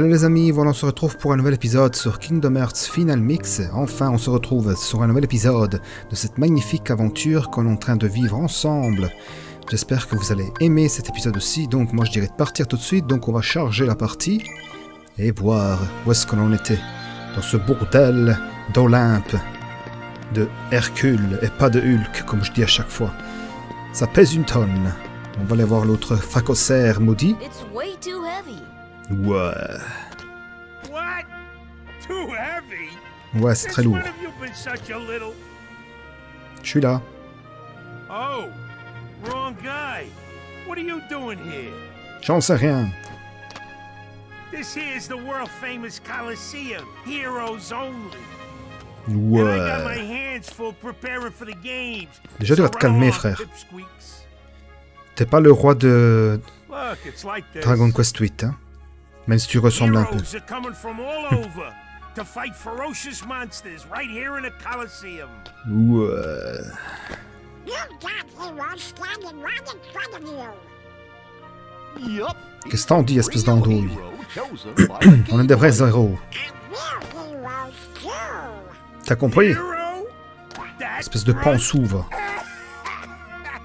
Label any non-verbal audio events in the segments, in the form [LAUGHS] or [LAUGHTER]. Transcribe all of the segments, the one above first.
Hello les amis, voilà on se retrouve pour un nouvel épisode sur Kingdom Hearts Final Mix. Enfin on se retrouve sur un nouvel épisode de cette magnifique aventure qu'on est en train de vivre ensemble. J'espère que vous allez aimer cet épisode aussi, donc moi je dirais de partir tout de suite, donc on va charger la partie et voir où est-ce qu'on en était. Dans ce bordel d'Olympe, de Hercule et pas de Hulk comme je dis à chaque fois. Ça pèse une tonne. On va aller voir l'autre facossaire maudit. Ouais. What? Too heavy? Ouais, c'est très lourd. Je suis là. Oh, wrong guy. What are you doing here? J'en sais rien. This here's the world famous Coliseum, heroes only. Ouais. Déjà, tu vas te calmer, frère. T'es pas le roi de. Dragon Quest 8, hein. Même si tu ressembles un peu. Heroes are coming from all [LAUGHS] over to fight ferocious monsters right here in the Coliseum. Ouais. You've got heroes standing right in front of you. Yup. Qu'est-ce que t'en dis, espèce d'andouille [CLEARS THROAT] On est des vrais héros. T'as compris? Espèce de pansou, va.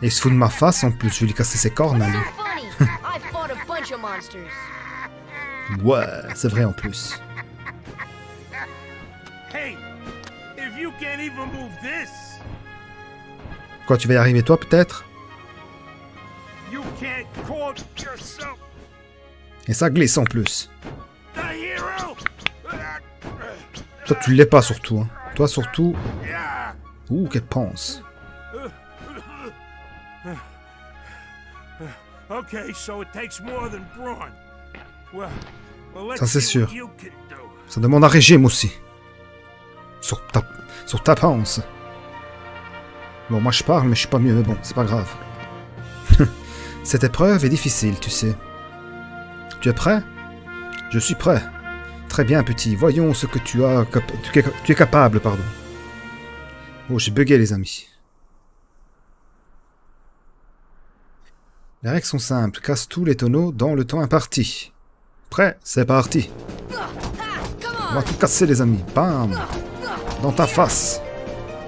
Et il se fout de ma face en plus, je vais lui casser ses cornes à lui. Ouais, c'est vrai en plus. Hey, if you can't even move this, Quoi, tu vas y arriver toi peut-être? Et ça glisse en plus. Toi, tu l'es pas surtout. Hein. Toi surtout. Ouh, qu'elle pense. Okay, so it takes more than brawn. Ça, c'est sûr. Ça demande un régime aussi. Sur ta, sur ta panse. Bon, moi je parle, mais je suis pas mieux, mais bon, c'est pas grave. [LAUGHS] Cette épreuve est difficile, tu sais. Tu es prêt? Je suis prêt. Très bien, petit. Voyons ce que tu as. cap- Tu es, tu es capable, pardon. Oh, j'ai bugué, les amis. Les règles sont simples. Casse tous les tonneaux dans le temps imparti. C'est parti. On va tout casser, les amis. Bam Dans ta face.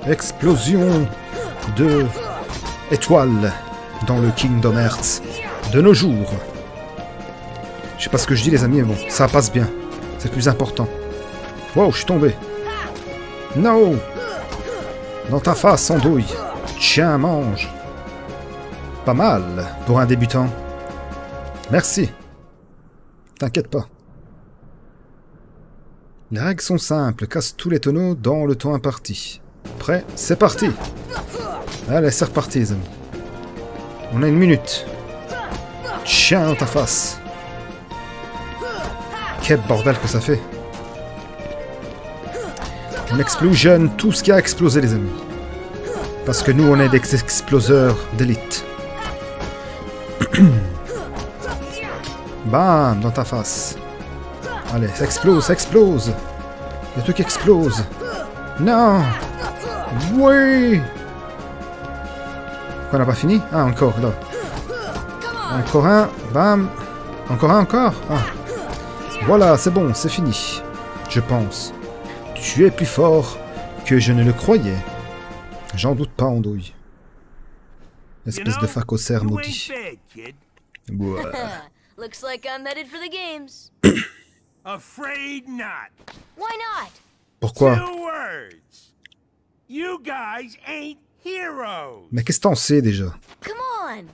Explosion de étoiles dans le Kingdom Hearts de nos jours. Je sais pas ce que je dis, les amis, mais bon, ça passe bien. C'est plus important. Wow, je suis tombé. No Dans ta face, andouille. Tiens, mange. Pas mal pour un débutant. Merci. T'inquiète pas. Les règles sont simples, casse tous les tonneaux dans le temps imparti. Prêt C'est parti Allez, c'est reparti, les amis. On a une minute. Tiens ta face. Quel bordel que ça fait. On explosion tout ce qui a explosé, les amis. Parce que nous, on est des exploseurs d'élite. Bam Dans ta face. Allez, ça explose, ça explose. Tout qui explose. Non Oui on n'a pas fini? Ah, encore, là. Encore un, bam. Encore un, encore? Ah. Voilà, c'est bon, c'est fini. Je pense. Tu es plus fort que je ne le croyais. J'en doute pas, Andouille. Espèce de you maudit. Ouais. [LAUGHS] Looks like I'm headed for the games. [COUGHS] Afraid not. Why not? Pourquoi? Two words. You guys ain't heroes. Mais qu'est-ce que t'en sais déjà? Come on.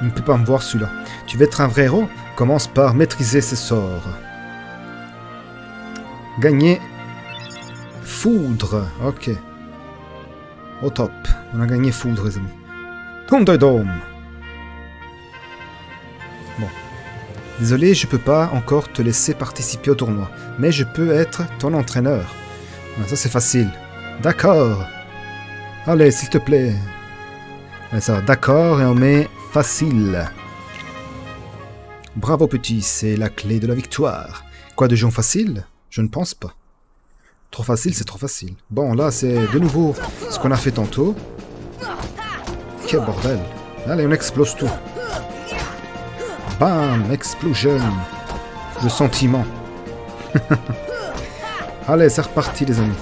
Il ne peut pas me voir celui-là. Tu veux être un vrai héros? Commence par maîtriser ses sorts. Gagner. Foudre. Ok. Au top. On a gagné foudre, les amis. Bon. Désolé, je peux pas encore te laisser participer au tournoi. Mais je peux être ton entraîneur. Ah, ça, c'est facile. D'accord. Allez, s'il te plaît. Ça. D'accord, et on met facile. Bravo petit, c'est la clé de la victoire. Quoi de gens facile? Je ne pense pas. Trop facile, c'est trop facile. Bon, là, c'est de nouveau ce qu'on a fait tantôt. Quel bordel. Allez, on explose tout. Bam Explosion Le sentiment. [LAUGHS] Allez, c'est reparti les amis.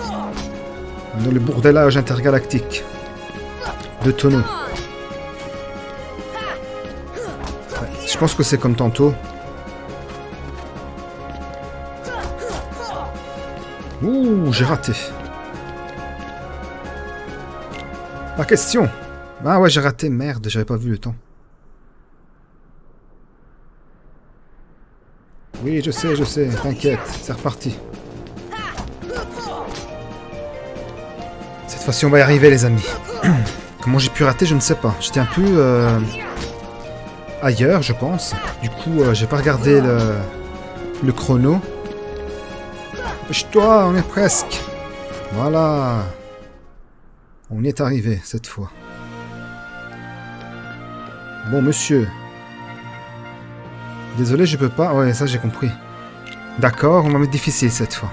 Dans le bourdelage intergalactique. De tonneaux. Je pense que c'est comme tantôt. Ouh, j'ai raté. Pas question. Ah ouais, j'ai raté, merde, j'avais pas vu le temps. Oui, je sais, je sais, t'inquiète, c'est reparti. Cette fois-ci, on va y arriver, les amis. [CLEARS THROAT] Comment j'ai pu rater, je ne sais pas. J'étais un peu euh, ailleurs, je pense. Du coup, euh, j'ai pas regardé le, le chrono. Dépêche-toi, on est presque. Voilà. On y est arrivé, cette fois. Bon, monsieur. Désolé, je peux pas... Ouais, ça j'ai compris. D'accord, on va mettre difficile cette fois.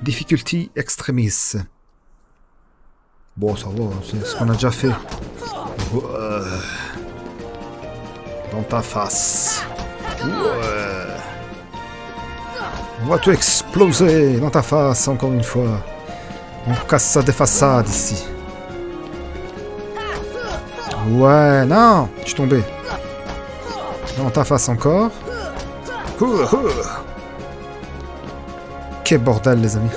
Difficulty extremis. Bon, ça va, c'est ce qu'on a déjà fait. Dans ta face. On va tout exploser dans ta face encore une fois. On casse ça des façades ici. Ouais, non, je suis tombé. Dans ta face encore. Quel bordel, les amis.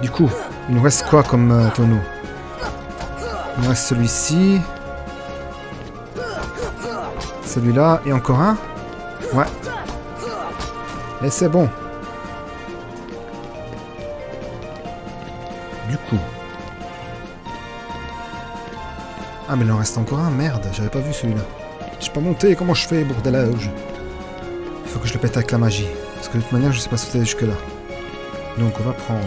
Du coup, il nous reste quoi comme euh, tonneau Il nous reste celui-ci. Celui-là, et encore un? Ouais. Et c'est bon. Ah mais il en reste encore un, merde, j'avais pas vu celui-là. J'ai pas monté, comment je fais, bourdelage Il faut que je le pète avec la magie. Parce que de toute manière, je sais pas sauter jusque là. Donc on va prendre...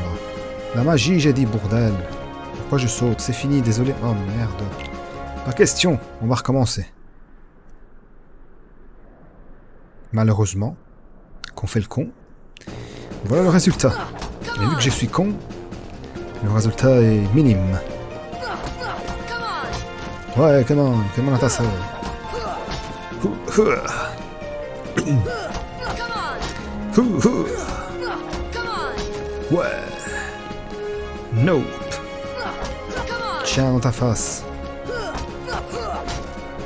La magie, j'ai dit, bordel. Pourquoi je saute? C'est fini, désolé. Oh merde. Pas question, on va recommencer. Malheureusement, qu'on fait le con. Voilà le résultat. Et vu que je suis con, le résultat est minime. Ouais, come on, come on, hou. Ouais. Nope. Tiens dans ta face.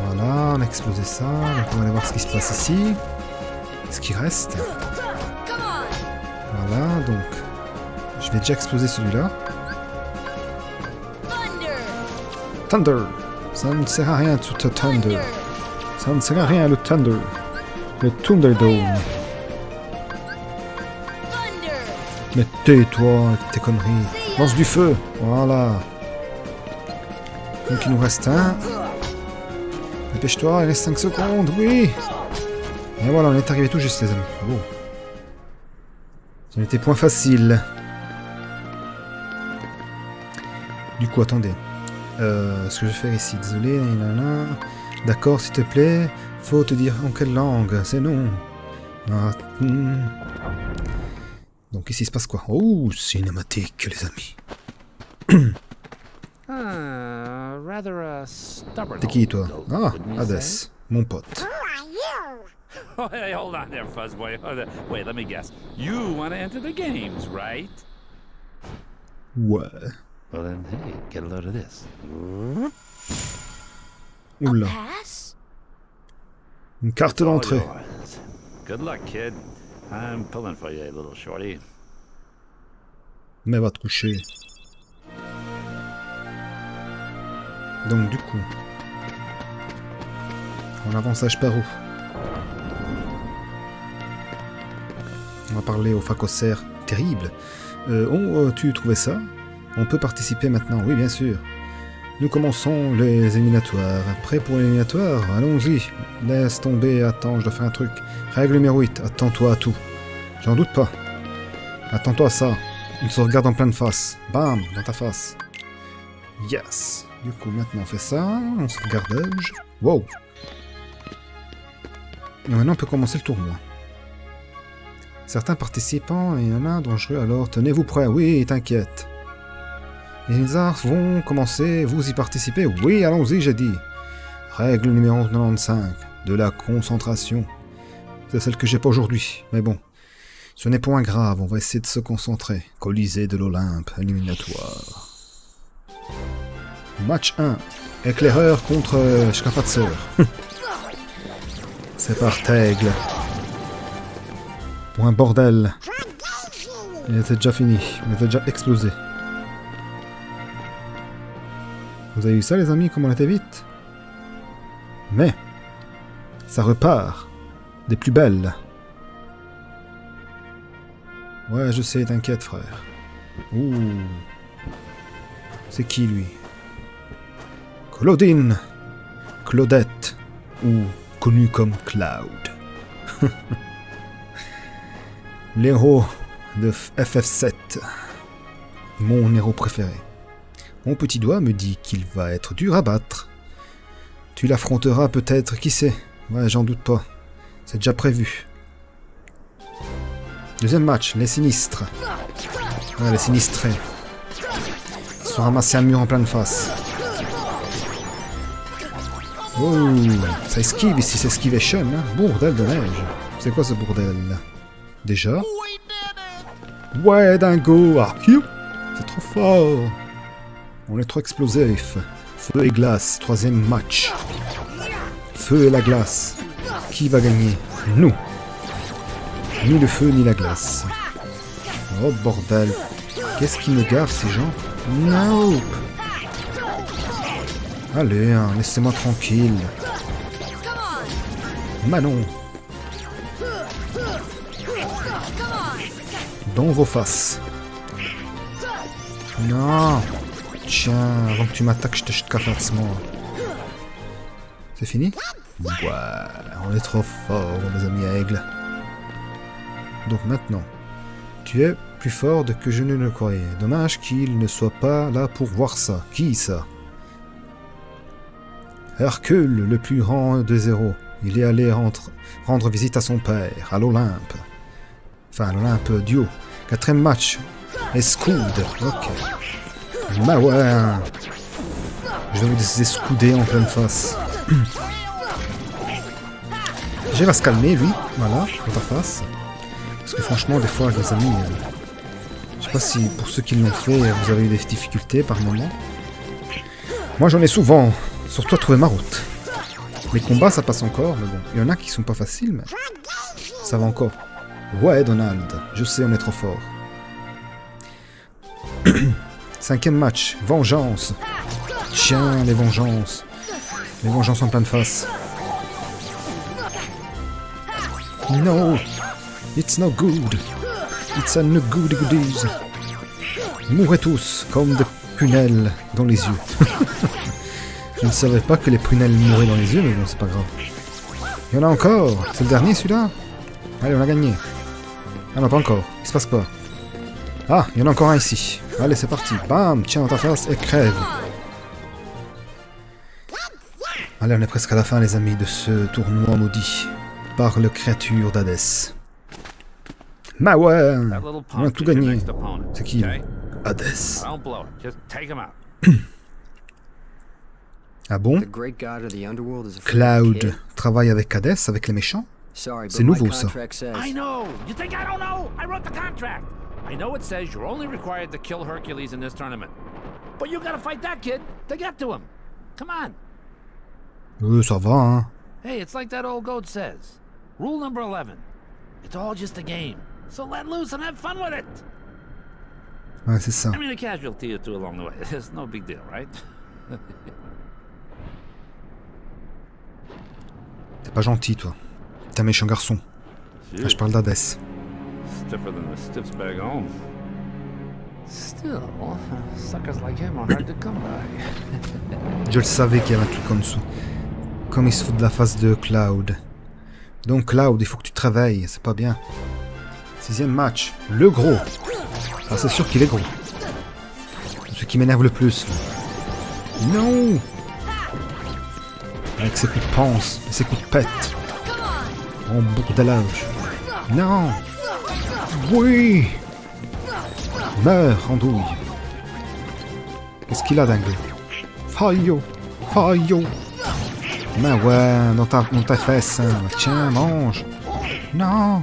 Voilà, on a explosé ça. Donc on va aller voir ce qui se passe ici. Ce qui reste. Voilà, donc. Je vais déjà exploser celui-là. Thunder. Ça ne sert à rien tout Thunder. Ça ne sert à rien le Thunder. Le Thunderdome. Mais tais-toi tes conneries. Lance du feu. Voilà. Donc il nous reste un. Dépêche-toi, il reste 5 secondes, oui. Et voilà, on est arrivé tout juste les amis. Bon. Ça n'était point facile. Du coup, attendez. Euh, ce que je vais faire ici, désolé, nanana. D'accord, s'il te plaît, faut te dire en quelle langue, c'est non. Ah, hmm. Donc ici, il se passe quoi? Oh, cinématique, les amis. [COUGHS] Rather a stubborn T'es qui, toi? Ah, Hades, mon pote. Who are you? [LAUGHS] Oh, hey, hold on there, Fuzzboy. Wait, let me guess. You want to enter the games, right? Ouais. Well, then, hey, get a load of this. Oula, une carte d'entrée. Good luck, kid. I'm pulling for you, little shorty. Mais va te coucher. Donc du coup, on avance à par où On va parler au facossaire terrible. Euh, oh, euh, tu trouvais ça? On peut participer maintenant, oui bien sûr. Nous commençons les éliminatoires. Prêt pour l'éliminatoire? Allons-y. Laisse tomber, attends, je dois faire un truc. Règle numéro 8, attends-toi à tout. J'en doute pas. Attends-toi à ça. On se regarde en pleine face. Bam, dans ta face. Yes. Du coup, maintenant on fait ça. On se regardage. Wow. Et maintenant on peut commencer le tournoi. Certains participants, a un dangereux, alors tenez-vous prêts. Oui, t'inquiète. Les lézards vont commencer, vous y participez Oui, allons-y, j'ai dit. Règle numéro 95 de la concentration. C'est celle que j'ai pas aujourd'hui, mais bon. Ce n'est point grave, on va essayer de se concentrer. Colisée de l'Olympe, éliminatoire. Match 1. Éclaireur contre euh, Schkafatzer. C'est par Taigle. Pour un bordel. Il était déjà fini. Il était déjà explosé. Vous avez vu ça les amis, comment on était vite Mais, ça repart. Des plus belles. Ouais, je sais, t'inquiète frère. Ouh. C'est qui lui? Claudine Claudette Ou connu comme Cloud. [LAUGHS] L'héros de FF7. Mon héros préféré. Mon petit doigt me dit qu'il va être dur à battre. Tu l'affronteras peut-être, qui sait Ouais, j'en doute pas. C'est déjà prévu. Deuxième match, les sinistres. Ouais, les sinistrés. Ils sont ramassés un mur en pleine face. Oh, ça esquive ici, c'est esquivation, hein. Bordel de neige. C'est quoi ce bordel Déjà? Ouais, dingo Ah, C'est trop fort On est trop explosif. Feu et glace, troisième match. Feu et la glace. Qui va gagner Nous. Ni le feu, ni la glace. Oh, bordel. Qu'est-ce qui me gave, ces gens Nope Allez, hein, laissez-moi tranquille. Manon. Dans vos faces. Non. Tiens, avant que tu m'attaques, je te jette moi. C'est fini Ouais, on est trop fort, les amis aigle. Donc maintenant, tu es plus fort que je ne le croyais. Dommage qu'il ne soit pas là pour voir ça. Qui ça? Hercule, le plus grand des héros. Il est allé rendre visite à son père, à l'Olympe. Enfin, à l'Olympe duo. Quatrième match. Escoude. Ok. Bah ouais. Je vais vous escouder en pleine face. [CLEARS THROAT] J'ai va se calmer, lui. Voilà, face. Parce que franchement, des fois, les amis... Euh, je sais pas si, pour ceux qui l'ont fait, vous avez eu des difficultés par moment. Moi, j'en ai souvent. Surtout à trouver ma route. Les combats, ça passe encore, mais bon. Il y en a qui sont pas faciles, mais... Ça va encore. Ouais, Donald. Je sais, on est trop fort. [CLEARS THROAT] Cinquième match. Vengeance. Tiens, les vengeances. Les vengeances en pleine face. No. It's no good. It's a no good goodies. Mourrez tous comme des prunelles dans les yeux. [LAUGHS] Je ne savais pas que les prunelles mouraient dans les yeux, mais bon, c'est pas grave. Il y en a encore C'est le dernier, celui-là? Allez, on a gagné. Ah non, pas encore. Il se passe quoi? Ah, il y en a encore un ici. Allez, c'est parti. Bam Tiens dans ta face et crève. Allez, on est presque à la fin, les amis, de ce tournoi maudit par le créature d'Hadès. Bah ouais On a tout gagné. C'est qui Hadès. [CLEARS THROAT] Ah bon? Cloud travaille avec Hades, avec les méchants? C'est nouveau ça. I know. It says you're only required to kill Hercules in this tournament. But you gotta fight that kid to get to him. Come on. Euh, ça va, hein. Hey, it's like that old goat says. Rule number 11. It's all just a game. So let loose and have fun with it. Ouais, c'est ça. I mean, a casualty or two along the way. [LAUGHS] It's no big deal, right? T'es pas gentil, toi. T'es un méchant garçon. Ah, je parle d'Hadès. Stiffer than the stiffs back home. Still, suckers like him are hard to come by. [LAUGHS] Je le savais qu'il y avait un truc en dessous. Comme il se fout de la face de Cloud. Donc Cloud, il faut que tu travailles, c'est pas bien. Sixième match, le gros. Ah, c'est sûr qu'il est gros. Ce qui m'énerve le plus. Non avec ses coups de panse et ses coups de pète. En bourdelage. Non Oui Meurs, andouille. Qu'est-ce qu'il a, dingue Fayo Fayo Ben ouais, dans ta, dans ta fesse. hein. Tiens, mange. Non.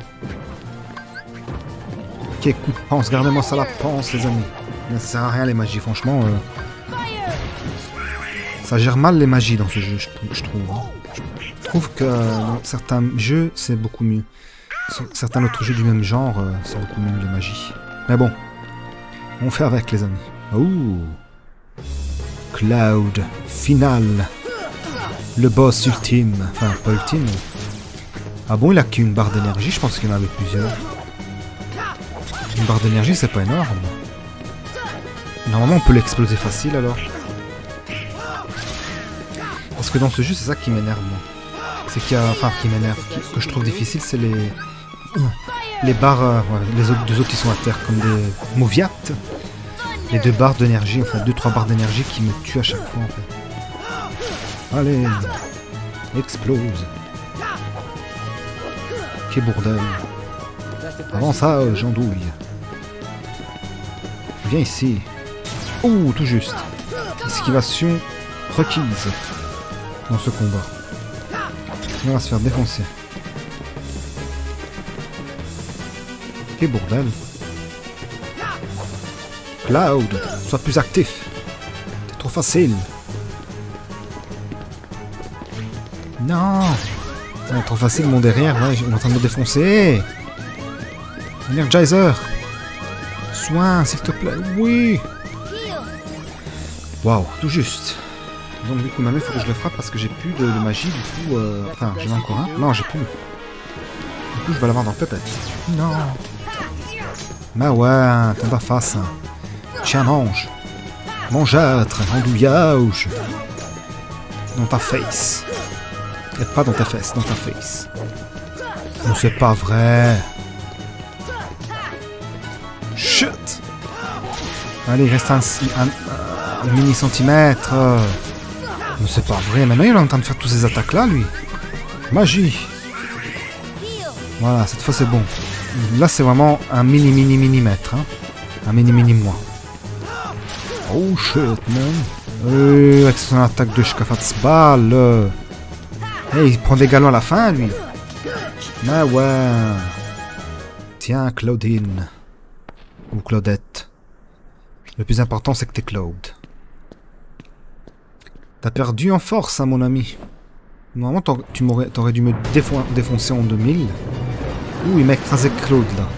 Ok, coup de panse. Gardez-moi ça la panse, les amis. Mais ça sert à rien, les magies. Franchement, euh, ça gère mal les magies dans ce jeu, je trouve. hein. Je trouve que dans certains jeux, c'est beaucoup mieux. Certains autres jeux du même genre, euh, beaucoup mieux les magies. Mais bon, on fait avec, les amis. Ouh. Cloud, final. Le boss ultime. Enfin, pas ultime. Ah bon, il a qu'une barre d'énergie, je pense qu'il y en avait plusieurs. Une barre d'énergie, c'est pas énorme. Normalement, on peut l'exploser facile alors. Parce que dans ce jeu, c'est ça qui m'énerve, moi. C'est qu'il y a. Enfin, qui m'énerve. que je trouve difficile, c'est les. Les barres. euh, les deux autres qui sont à terre, comme des Moviates. Les deux barres d'énergie, enfin, deux, trois barres d'énergie qui me tuent à chaque fois, en fait. Allez Explose Quel bordel Avant ça, euh, j'andouille. Viens ici. Ouh, tout juste. Esquivation requise dans ce combat. On va se faire défoncer. Bordel. Cloud, sois plus actif. C'est trop facile. Non trop facile mon derrière, ouais, il est en train de me défoncer. Energizer Soin, s'il te plaît, oui Waouh, tout juste. Donc du coup maintenant il faut que je le frappe parce que j'ai plus de, magie, du coup... euh, Enfin, j'en ai encore un. Non, j'ai plus. Du coup je vais l'avoir dans peut-être. Non Face. hein. Tiens, mange Mangeâtre, andouillage Dans ta face. Et pas dans ta fesse, dans ta face. Non, c'est pas vrai. Chut Allez, reste un, un- un mini centimètre. Mais c'est pas vrai. Maintenant, il est en train de faire toutes ces attaques-là, lui. Magie. Voilà, cette fois, c'est bon. Là, c'est vraiment un mini, mini, millimètre. Hein. Un mini, mini moins. Oh shit, man. Euh, avec son attaque de Shkafatsbal. Euh. Hey, il prend des galons à la fin, lui. Ah ouais. Tiens, Claudine. Ou Claudette. Le plus important, c'est que t'es Claude. T'as perdu en force, hein, mon ami. Normalement, tu m'aurais, t'aurais dû me défon- défoncer en 2000. Ouh, il m'a écrasé Claude, là.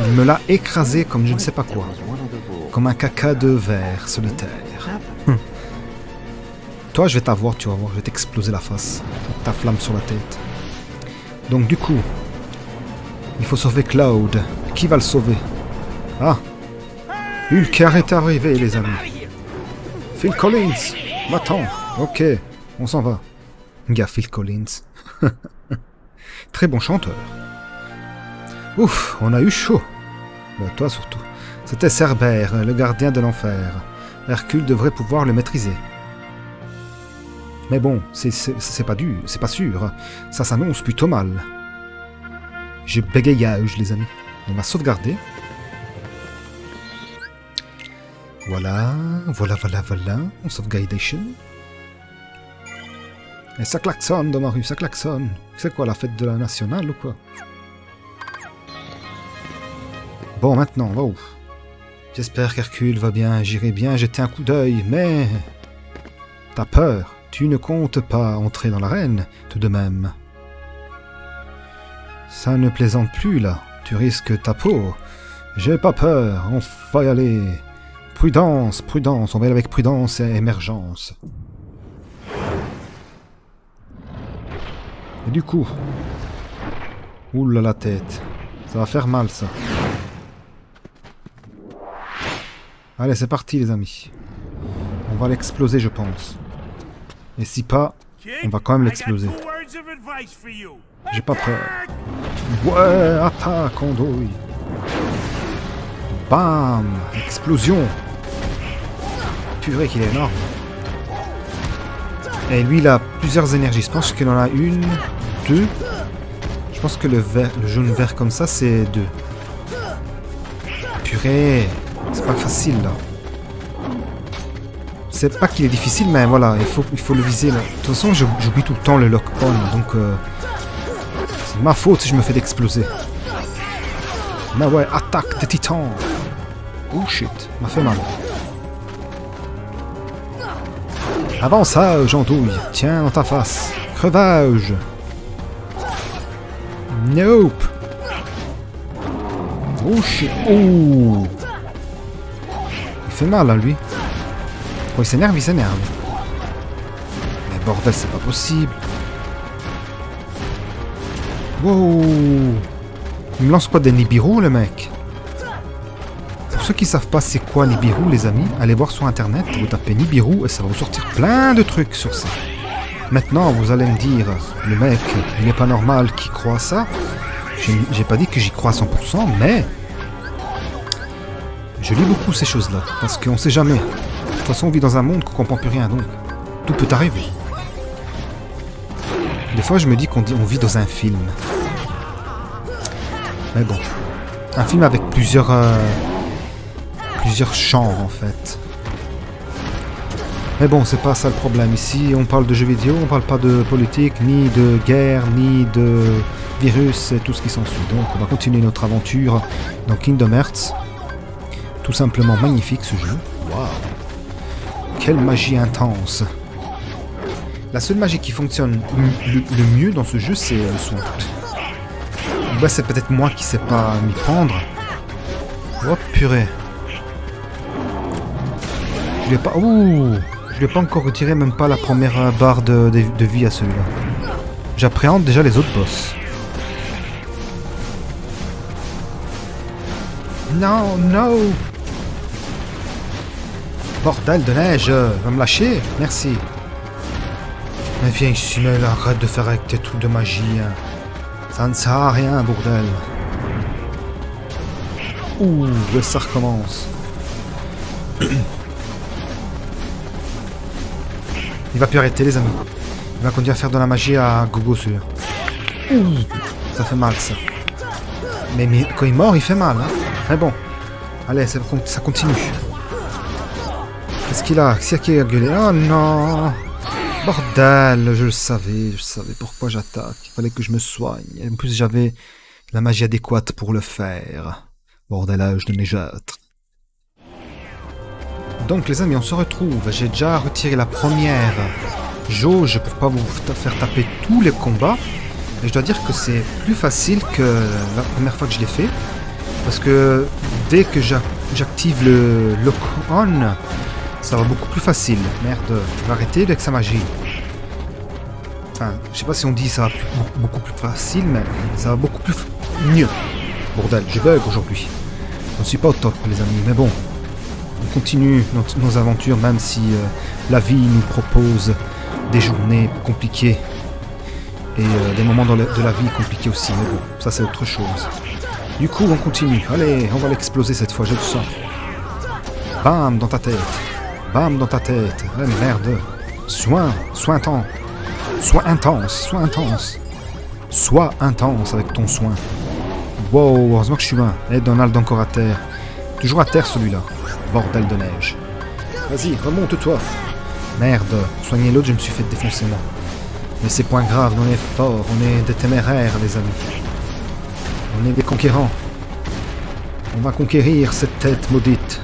Il me l'a écrasé comme je ne sais pas quoi. Comme un caca de verre solitaire. Toi, je vais t'avoir, tu vas voir. Je vais t'exploser la face. Ta flamme sur la tête. Donc, du coup, il faut sauver Cloud. Qui va le sauver? Ah Hulker est arrivé, les amis. Phil Collins M'attends. Ok, on s'en va. Gars, Phil Collins. [LAUGHS] Très bon chanteur. Ouf, on a eu chaud. Bah, toi surtout. C'était Cerbère, le gardien de l'enfer. Hercule devrait pouvoir le maîtriser. Mais bon, c'est- pas dur, c'est pas sûr. Ça s'annonce plutôt mal. Je bégayage, les amis. On va sauvegarder. Voilà, voilà, voilà, voilà. On sauvegardation. Et ça klaxonne dans ma rue, ça klaxonne. C'est quoi, la fête de la nationale ou quoi? Bon, maintenant, va où? J'espère qu'Hercule va bien, j'irai bien jeter un coup d'œil, mais... T'as peur, tu ne comptes pas entrer dans l'arène, tout de même. Ça ne plaisante plus, là. Tu risques ta peau. J'ai pas peur, on va y aller. Prudence, prudence, on va y aller avec prudence et émergence. Et du coup... Oula la tête. Ça va faire mal, ça. Allez, c'est parti, les amis. On va l'exploser, je pense. Et si pas, on va quand même l'exploser. J'ai pas peur. Ouais, attaque, andouille. Bam Explosion Purée qu'il est énorme. Et lui, il a plusieurs énergies. Je pense qu'il en a une, deux. Je pense que le, vert, le jaune vert comme ça, c'est deux. Purée C'est pas facile, là. C'est pas qu'il est difficile, mais voilà, il faut, il faut le viser là. De toute façon, j'oublie tout le temps le lock-on, donc euh, c'est ma faute si je me fais d'exploser. Mais ouais, attaque des titans. Oh shit, m'a fait mal. Avançage, andouille. Tiens dans ta face. Crevage. Nope. Oh shit. Oh. Fait mal à lui. Quand il s'énerve, il s'énerve. Mais bordel, c'est pas possible. Wow. Il me lance quoi des Nibiru, le mec? Pour ceux qui savent pas c'est quoi Nibiru, les amis, allez voir sur internet, vous tapez Nibiru et ça va vous sortir plein de trucs sur ça. Maintenant, vous allez me dire, le mec, il n'est pas normal qu'il croit ça. J'ai pas dit que j'y crois à 100%, mais je lis beaucoup ces choses-là, parce qu'on sait jamais. De toute façon, on vit dans un monde qu'on comprend plus rien, donc tout peut arriver. Des fois, je me dis qu'on on vit dans un film. Mais bon, un film avec plusieurs euh, plusieurs genres en fait. Mais bon, c'est pas ça le problème. Ici, on parle de jeux vidéo, on parle pas de politique, ni de guerre, ni de virus et tout ce qui s'ensuit. Donc, on va continuer notre aventure dans Kingdom Hearts. Tout simplement magnifique ce jeu. Waouh Quelle magie intense La seule magie qui fonctionne le, mieux dans ce jeu, c'est le son. Bah, c'est peut-être moi qui sais pas m'y prendre. Oh purée. Je l'ai pas... Ouh Je l'ai pas encore retiré même pas la première euh, barre de, de- de vie à celui-là. J'appréhende déjà les autres boss. Non, non Bordel de neige Va me lâcher Merci. Mais viens ici, mais arrête de faire avec tes trucs de magie. hein. Ça ne sert à rien, bordel. Ouh, ouais, ça recommence. Il va plus arrêter, les amis. Il va continuer à faire de la magie à gogo, celui-là. Ça fait mal, ça. Mais, mais quand il mord, il fait mal. Hein. Mais bon. Allez, ça continue. Qu'est-ce qu'il a? A gueulé Oh non Bordel, je le savais, je savais pourquoi j'attaque. Il fallait que je me soigne. En plus, j'avais la magie adéquate pour le faire. Bordelage de neigeâtre. Donc les amis, on se retrouve. J'ai déjà retiré la première jauge pour pas vous faire taper tous les combats. Et je dois dire que c'est plus facile que la première fois que je l'ai fait. Parce que dès que j'a- j'active le lock-on, ça va beaucoup plus facile. Merde, je vais arrêter avec sa magie. Enfin, je sais pas si on dit ça va beaucoup plus facile, mais ça va beaucoup plus mieux. Bordel, je bug aujourd'hui. Je ne suis pas au top, les amis, mais bon. On continue nos aventures, même si euh, la vie nous propose des journées compliquées. Et euh, des moments de la vie compliqués aussi, mais bon, ça c'est autre chose. Du coup, on continue. Allez, on va l'exploser cette fois, je le sens. Bam, dans ta tête. Bam, dans ta tête. Merde. Soin, soin intense. Soin intense, soin intense. Sois intense avec ton soin. Wow, heureusement que je suis loin. Et Donald encore à terre. Toujours à terre celui-là. Bordel de neige. Vas-y, remonte-toi. Merde, soignez l'autre, je me suis fait défoncer moi. Mais c'est point grave, on est fort, on est des téméraires, les amis. On est des conquérants. On va conquérir cette tête maudite.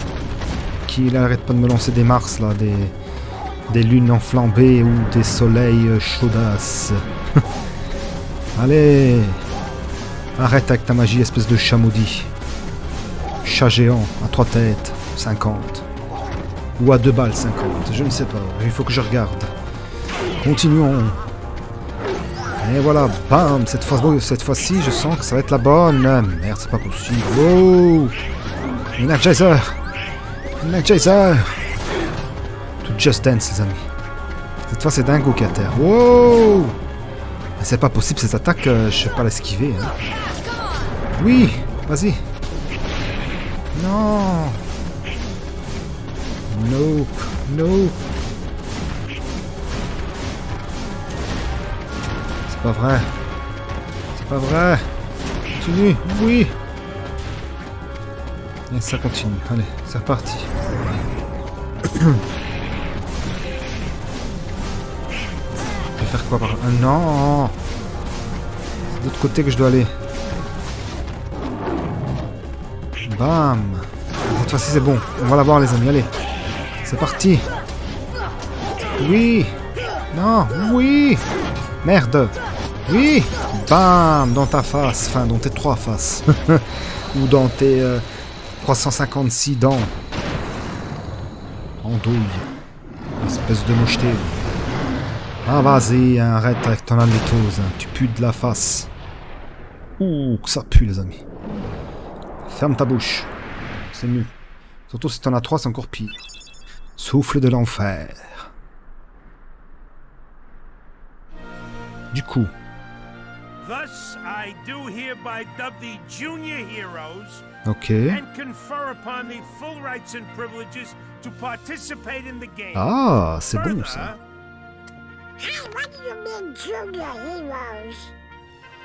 Qui n'arrête pas de me lancer des Mars, là, des, des lunes enflambées ou des soleils chaudasses. [LAUGHS] Allez Arrête avec ta magie, espèce de chat maudit. Chat géant, à trois têtes, 50. Ou à deux balles, 50. Je ne sais pas, il faut que je regarde. Continuons. Et voilà, bam, cette cette fois-ci, je sens que ça va être la bonne. Merde, c'est pas possible. Wow Energizer Energizer Tout Just Dance, les amis. Cette fois, c'est Dingo qui terre. Wow Mais C'est pas possible, cette attaque, euh, je sais pas l'esquiver. hein. Oui, vas-y. Non Nope, nope. C'est pas vrai. C'est pas vrai. Continue, oui. Et ça continue. Allez, c'est reparti. [COUGHS] Je vais faire quoi par... Ah, non C'est de l'autre côté que je dois aller. Bam Cette fois-ci, c'est bon. On va la voir, les amis. Allez. C'est parti. Oui Non Oui Merde Oui Bam Dans ta face. Enfin, dans tes trois faces. [LAUGHS] Ou dans tes... Euh, 356 dents. En douille. Espèce de mocheté. Ah, vas-y, arrête avec ton halitose. hein. Tu pues de la face. Ouh, que ça pue, les amis. Ferme ta bouche. C'est mieux. Surtout si t'en as trois, c'est encore pire. Souffle de l'enfer. Du coup, Thus, I do hereby dub the junior heroes ok. and confer upon the full rights and privileges to participate in the game. Ah, c'est bon ça. Hey, what do you mean, junior heroes?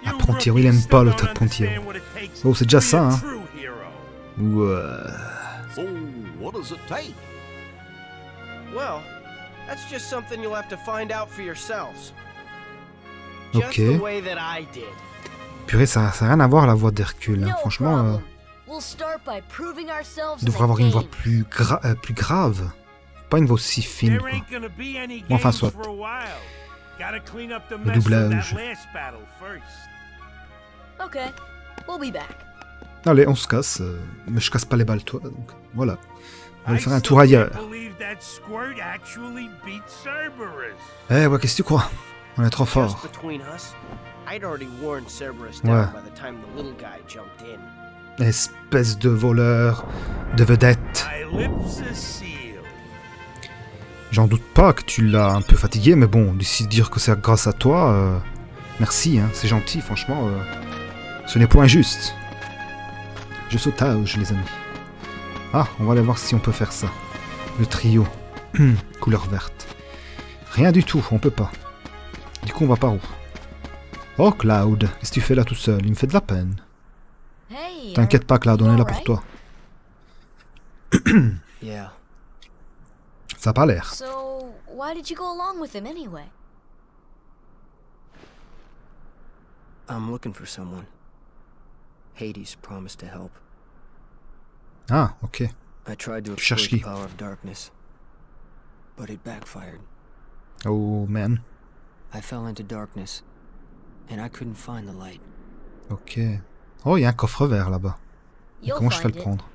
you Apprenti-hero, il aime pas still le don't apprenti-hero. understand what it takes Oh, c'est déjà ça, a hein. Ouais. So, what does it take? Well, that's just something you'll have to find out for yourselves. Ok. Purée, ça n'a rien à voir la voix d'Hercule. hein. Franchement, euh, in devrait avoir une voix games. plus, gra- euh, plus grave. Pas une voix aussi fine, quoi. any Enfin, soit. Le doublage. last battle first. Okay, we'll be back. Allez, on se casse. euh, mais je casse pas les balles, toi. Donc, voilà. On va faire un tour ailleurs. Eh, ouais, qu'est-ce que tu crois? On est trop fort. Ouais. Espèce de voleur, de vedette. J'en doute pas que tu l'as un peu fatigué, mais bon, d'ici dire que c'est grâce à toi, euh, merci, hein, c'est gentil, franchement. euh, ce n'est point injuste. Je sautage, les amis. Ah, on va aller voir si on peut faire ça. Le trio. [CLEARS THROAT] Couleur verte. Rien du tout, on peut pas. Du coup, on va par où Oh, Cloud, qu'est-ce que tu fais là tout seul? Il me fait de la peine. Hey. T'inquiète pas, Cloud, on est là pour toi. [COUGHS] Ça a pas l'air. So, why did you go along with him anyway? I'm looking for someone. Hades promised to help. Ah, ok. I tried to exploit qui? the power of darkness, but it backfired. Oh, man. I fell into darkness, and I couldn't find the light. Ok. Oh, il y a un coffre vert là-bas. Comment je fais le it. prendre?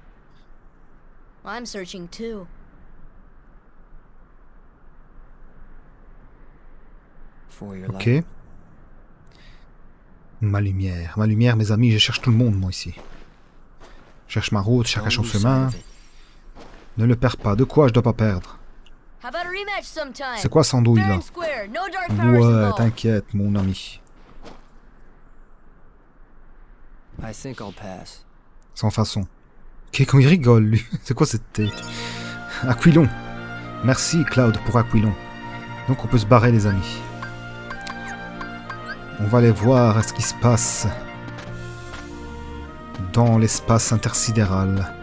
I'm searching too. For your Ok. light. Ma lumière. Ma lumière, mes amis, je cherche tout le monde, moi, ici. Je cherche ma route, chacun Don't son chemin. Ne le perds pas. De quoi je dois pas perdre? C'est quoi sans douille, Fair là Ouais, t'inquiète, mon ami. I think I'll pass. Sans façon. Ok, quand il rigole, lui. [LAUGHS] C'est quoi cette tête Aquilon. Merci, Cloud, pour Aquilon. Donc, on peut se barrer, les amis. On va aller voir ce qui se passe dans l'espace intersidéral.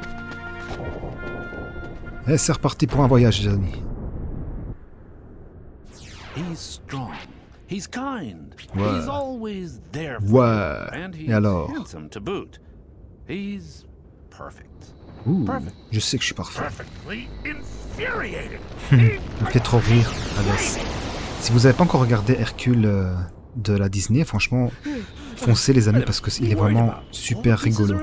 Et c'est reparti pour un voyage, les amis. He's strong. He's kind. Ouais. He's always there for Ouais. you. And Et he's alors? handsome to boot. He's perfect. Ouh, Perfect. je sais que je suis parfait. Perfectly infuriating. Il me fait trop rire, Hades. Si vous n'avez pas encore regardé Hercule euh, de la Disney, franchement, foncez les amis parce qu'il est vraiment super rigolo.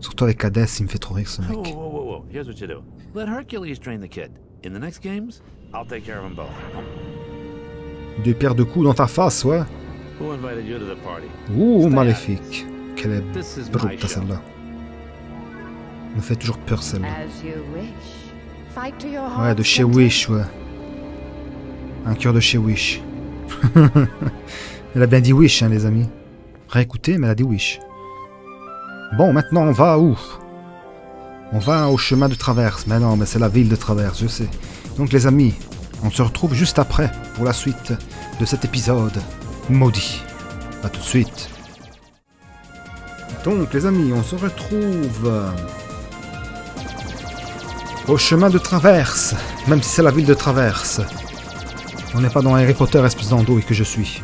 Surtout avec Hades, il me fait trop rire ce mec. whoa, whoa, whoa. Here's what you do. Let Hercules train the kid. In the next games, I'll take care of them both. Deux paires de coups dans ta face, ouais. Who invited you to the party? Ouh, Stay maléfique. Quelle est This is my brute celle-là. Me fait toujours peur celle-là. Ouais, de chez. Wish, ouais. Un cœur de chez Wish. [LAUGHS] elle a bien dit Wish, hein, les amis. Réécoutez, mais elle a dit Wish. Bon, maintenant, on va où? On va au chemin de traverse. Mais non, mais c'est la ville de traverse, je sais. Donc, les amis, on se retrouve juste après pour la suite de cet épisode maudit. A tout de suite. Donc, les amis, on se retrouve euh, au chemin de traverse, même si c'est la ville de traverse. On n'est pas dans Harry Potter, espèce d'andouille que je suis.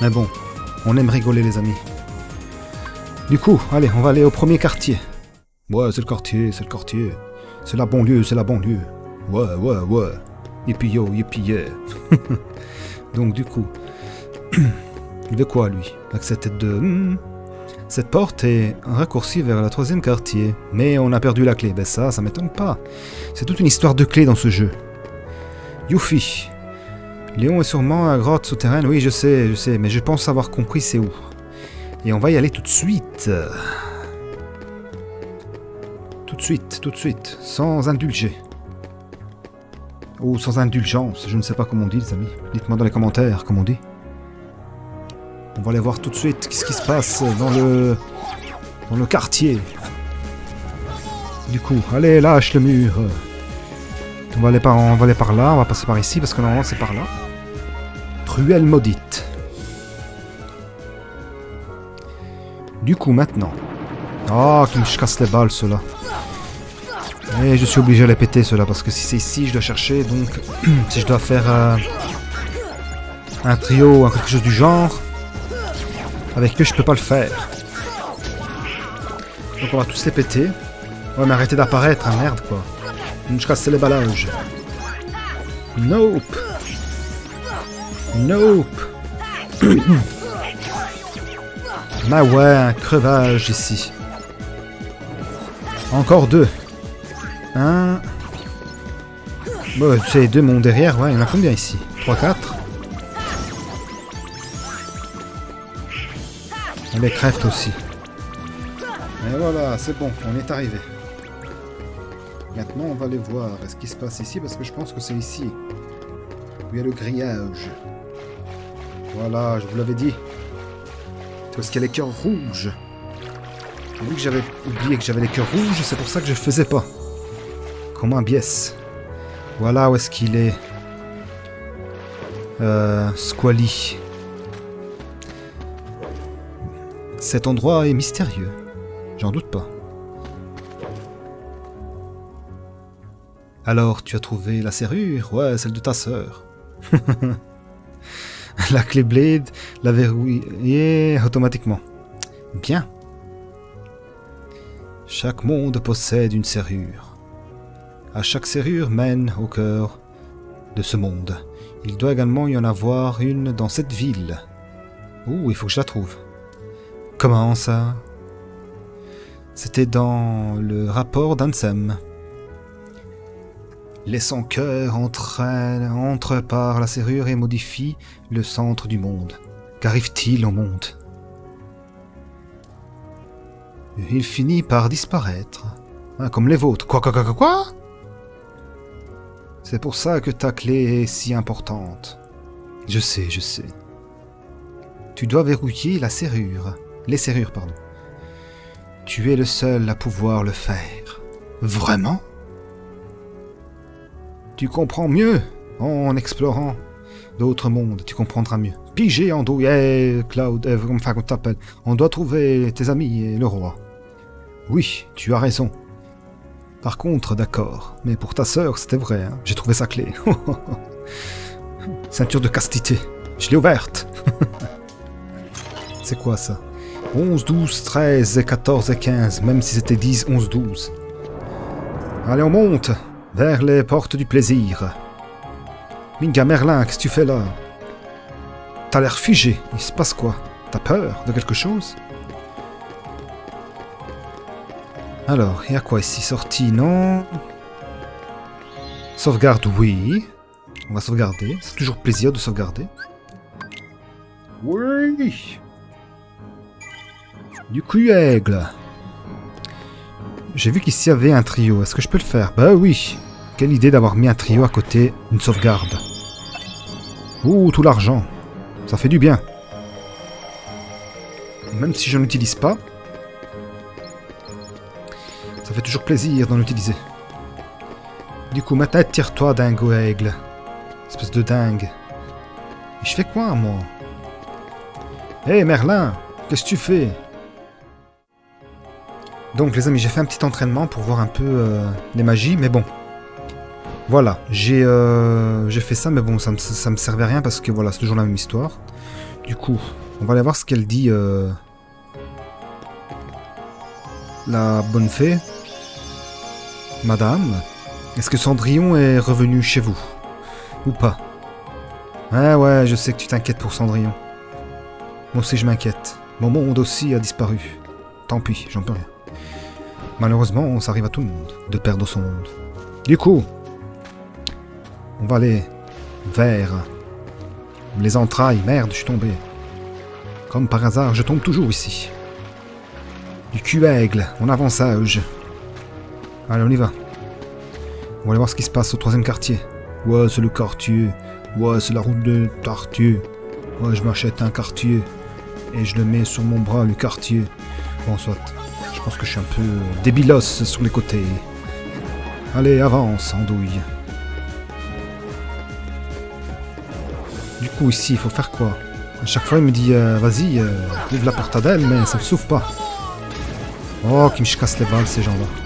Mais bon, on aime rigoler, les amis. Du coup, allez, on va aller au premier quartier. Ouais, c'est le quartier, c'est le quartier. C'est la banlieue, c'est la banlieue. Ouais, ouais, ouais. Yippee yo, yippee yeah. [LAUGHS] Donc, du coup, [CLEARS THROAT] il veut quoi, lui Avec cette tête de... hmm. Cette porte est un raccourci vers le troisième quartier. Mais on a perdu la clé. Ben ça, ça m'étonne pas. C'est toute une histoire de clé dans ce jeu. Yuffie. Léon est sûrement à la grotte souterraine. Oui, je sais, je sais. Mais je pense avoir compris c'est où. Et on va y aller tout de suite. Tout de suite, tout de suite. Sans indulger. Ou sans indulgence. Je ne sais pas comment on dit, les amis. Dites-moi dans les commentaires comment on dit. On va aller voir tout de suite qu'est-ce qui se passe dans le dans le quartier. Du coup, allez, lâche le mur. On va aller par, on va aller par là, on va passer par ici parce que normalement c'est par là. Ruelle maudite. Du coup, maintenant. Oh, qui me casse les balles, ceux-là. Et je suis obligé de les péter, ceux-là, parce que si c'est ici, je dois chercher, donc... [CLEARS THROAT] si je dois faire... euh, un trio ou quelque chose du genre... Avec eux, je peux pas le faire. Donc on va tous les péter. Ouais, mais arrêtez d'apparaître, hein, merde, quoi. Je casse les ballages. Nope. Nope. bah [CLEARS THROAT] ouais, un crevage ici. Encore deux. Un. Bon, tu sais, deux monts derrière, ouais, il y en a combien ici? 3, 4 On les crève aussi. Et voilà, c'est bon, on est arrivé. Maintenant, on va aller voir ce qui se passe ici, parce que je pense que c'est ici. où Il y a le grillage. Voilà, je vous l'avais dit. Parce qu'il y a les cœurs rouges. J'ai vu que j'avais oublié que j'avais les cœurs rouges, c'est pour ça que je faisais pas. Comme un biais. Voilà où est-ce qu'il est. Euh, Squally. Cet endroit est mystérieux. J'en doute pas. Alors, tu as trouvé la serrure? Ouais, celle de ta sœur. [LAUGHS] la clé Blade la verrouillée automatiquement. Bien. Chaque monde possède une serrure. À chaque serrure mène au cœur de ce monde. Il doit également y en avoir une dans cette ville. Ouh, il faut que je la trouve. Comment ça? C'était dans le rapport d'Ansem. Laissant cœur entraîne, entre par la serrure et modifie le centre du monde. Qu'arrive-t-il au monde? Il finit par disparaître. Ah, comme les vôtres. Quoi, quoi, quoi, quoi, quoi? C'est pour ça que ta clé est si importante. Je sais, je sais. Tu dois verrouiller la serrure. Les serrures, pardon. Tu es le seul à pouvoir le faire. Vraiment? Tu comprends mieux en explorant d'autres mondes. Tu comprendras mieux. Pigé en douillet, Cloud, euh, enfin, qu'on t'appelle. On doit trouver tes amis et le roi. Oui, tu as raison. Par contre, d'accord. Mais pour ta sœur, c'était vrai. hein. J'ai trouvé sa clé. [LAUGHS] Ceinture de castité. Je l'ai ouverte. [LAUGHS] C'est quoi ça? 11, 12, 13, et 14 et 15, même si c'était 10, 11, 12. Allez, on monte vers les portes du plaisir. Minga Merlin, qu'est-ce que tu fais là? T'as l'air figé, il se passe quoi? T'as peur de quelque chose? Alors, il y a quoi ici? Sortie, non? Sauvegarde, oui. On va sauvegarder. C'est toujours plaisir de sauvegarder. Oui Du aigle. J'ai vu qu'ici y avait un trio. Est-ce que je peux le faire? Bah oui. Quelle idée d'avoir mis un trio à côté d'une sauvegarde. Ouh, tout l'argent. Ça fait du bien. Même si je n'utilise pas, toujours plaisir d'en utiliser. Du coup, ma tête, tire-toi, dingo aigle. Espèce de dingue. Et je fais quoi, moi? Hé, Merlin Qu'est-ce que tu fais? Donc, les amis, j'ai fait un petit entraînement pour voir un peu euh, les magies, mais bon. Voilà, j'ai euh, fait ça, mais bon, ça me, ça me servait rien parce que voilà, c'est toujours la même histoire. Du coup, on va aller voir ce qu'elle dit, euh, la bonne fée. Madame, est-ce que Cendrillon est revenu chez vous? Ou pas? Ouais, ouais, je sais que tu t'inquiètes pour Cendrillon. Moi aussi, je m'inquiète. Mon monde aussi a disparu. Tant pis, j'en peux rien. Malheureusement, ça arrive à tout le monde de perdre son monde. Du coup, on va aller vers les entrailles. Merde, je suis tombé. Comme par hasard, je tombe toujours ici. Du cul-aigle, on avance âge. Allez, on y va. On va aller voir ce qui se passe au troisième quartier. Ouais, c'est le quartier. Ouais, c'est la route de quartier. Ouais, je m'achète un quartier. Et je le mets sur mon bras, le quartier. Bon, soit. Je pense que je suis un peu débilos sur les côtés. Allez, avance, andouille. Du coup, ici, il faut faire quoi? À chaque fois, il me dit, euh, vas-y, euh, ouvre la porte d'elle, mais ça ne s'ouvre pas. Oh, qui me casse les balles, ces gens-là.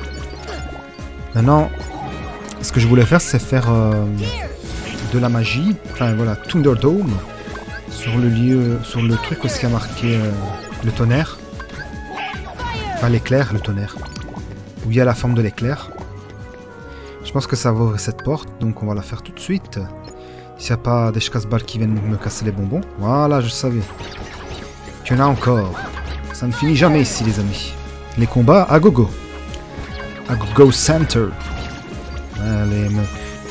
Maintenant, ce que je voulais faire, c'est faire euh, de la magie. Enfin, voilà, Thunderdome. Sur le lieu, sur le truc où il y a marqué euh, le tonnerre. Enfin, l'éclair, le tonnerre. Où il y a la forme de l'éclair. Je pense que ça va ouvrir cette porte, donc on va la faire tout de suite. S'il n'y a pas des casse-balles qui viennent me casser les bonbons. Voilà, je savais. Tu en as encore. Ça ne finit jamais ici, les amis. Les combats à gogo. Gogo center. Allez, me,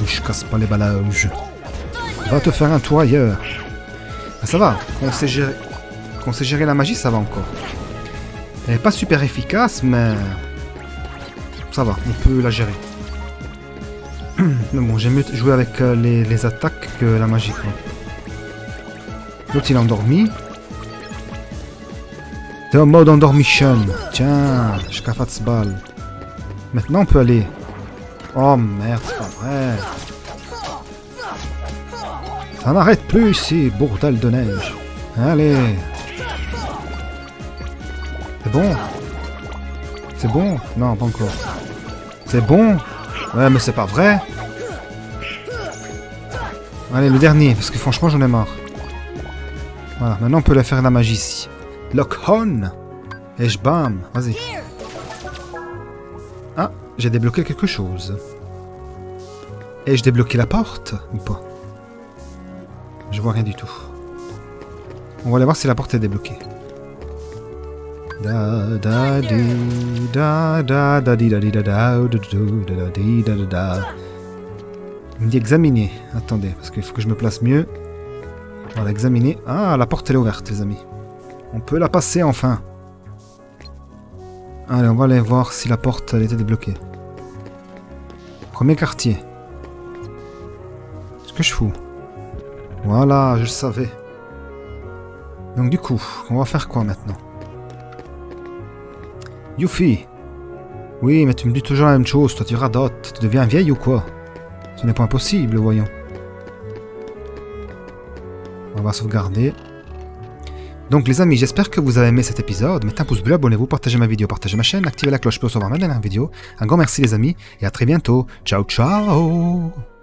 je casse pas les ballages. Va te faire un tour ailleurs. Ah, ça va, qu'on sait, gérer... qu'on sait gérer la magie, ça va encore. Elle est pas super efficace, mais... Ça va, on peut la gérer. mais [CLEARS THROAT] bon, j'aime mieux jouer avec euh, les, attaques que la magie. L'autre, il est endormi. T'es en mode endormition. Tiens, je ce balle. Maintenant, on peut aller. Oh merde, c'est pas vrai. Ça n'arrête plus ici, bordel de neige. Allez. C'est bon C'est bon? Non, pas encore. C'est bon? Ouais, mais c'est pas vrai. Allez, le dernier, parce que franchement, j'en ai marre. Voilà, maintenant on peut la faire la magie ici. Lock on Et je bam Vas-y. J'ai débloqué quelque chose. Ai-je débloqué la porte ou pas? Je vois rien du tout. On va aller voir si la porte est débloquée. Il me dit examiner. Attendez, parce qu'il faut que je me place mieux. Voilà, examiner. Ah, la porte elle est ouverte, les amis. On peut la passer enfin. Allez, on va aller voir si la porte elle était débloquée. Premier quartier. Ce que je fous Voilà, je le savais. Donc du coup, on va faire quoi maintenant? Yuffie Oui, mais tu me dis toujours la même chose, toi tu radotes, tu deviens vieille ou quoi? Ce n'est pas impossible, voyons. On va sauvegarder. Donc les amis, j'espère que vous avez aimé cet épisode. Mettez un pouce bleu, abonnez-vous, partagez ma vidéo, partagez ma chaîne, activez la cloche pour recevoir ma dernière vidéo. Un grand merci les amis, et à très bientôt. Ciao ciao